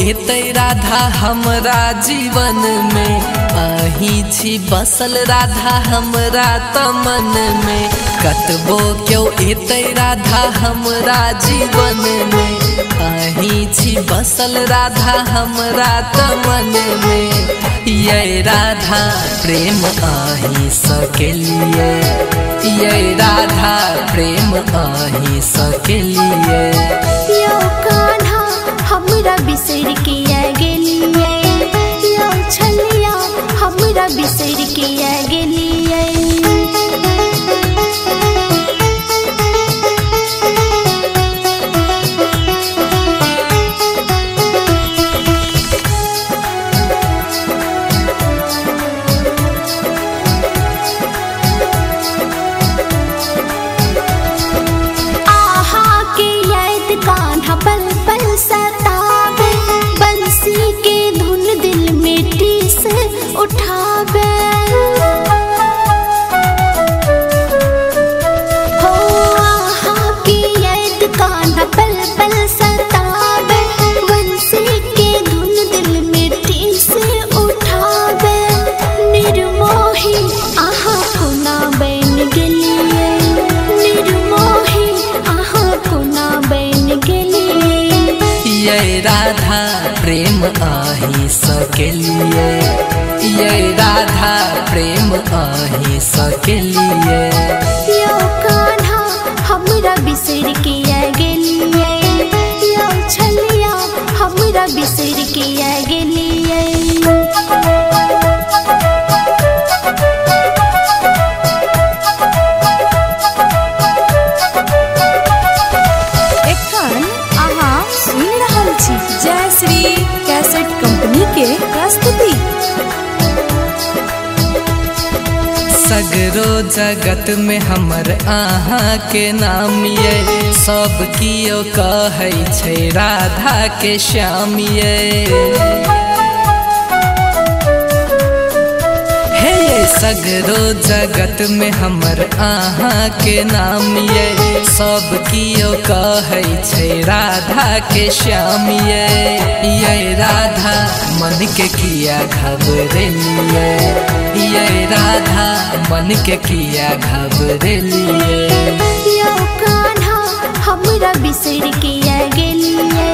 एते राधा हमरा जीवन में अही छी बसल राधा हमरा तमन में कतबो क्यों एते राधा हमरा जीवन में अही छी बसल राधा हमरा तमन में ये राधा प्रेम आही सकेलिए। ये राधा प्रेम आही सकेलिए। यो राधा प्रेम आही सकेलिए ये राधा प्रेम आही सकेलिए यो कान्हा हमरा बिसर के आ गेलिए यो छलिया हमरा बिसर के आ गेलिए के प्रस्तुति। सगरो जगत में हमर अहाँ के नाम ये सब कियो कहै छै राधा के श्याम ये। सगरो जगत में हमर अहाँ के नाम ये सब कियो कहै छै राधा के श्याम ये ये राधा मन के किया घबरेलिए ये राधा मन के किया घबरेलिए। यो कान्हा हमरा बिसर के आ गेलिए।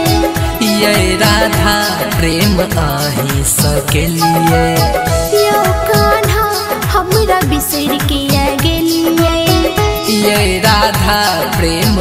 ये राधा प्रेम आही सकेलिए। यो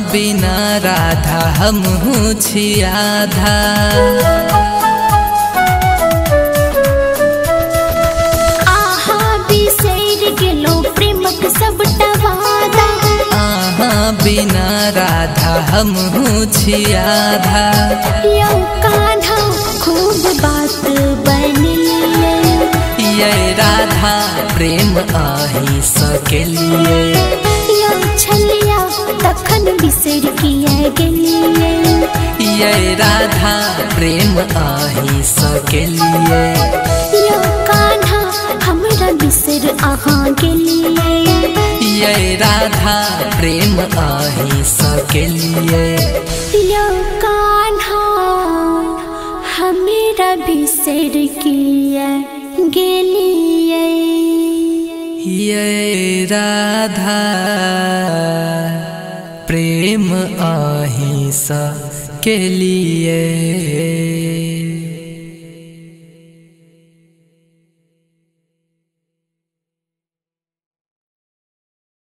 बिना राधा हम छी आधा आहा बिसर गेलो प्रेमक सबटा वादा अहाँ बिना राधा हम छी आधा यो कान्हा खूब बात बनलिए ये राधा प्रेम आही सकेलिए। बिसर किया गेलिए ये राधा प्रेम आही सकेलिए। यो कान्हा हमरा बिसर अहाँ गेलिए ये राधा प्रेम आही सकेलिए। यो कान्हा हमरा बिसर किया गेलिए ये राधा प्रेम आही सकेलिए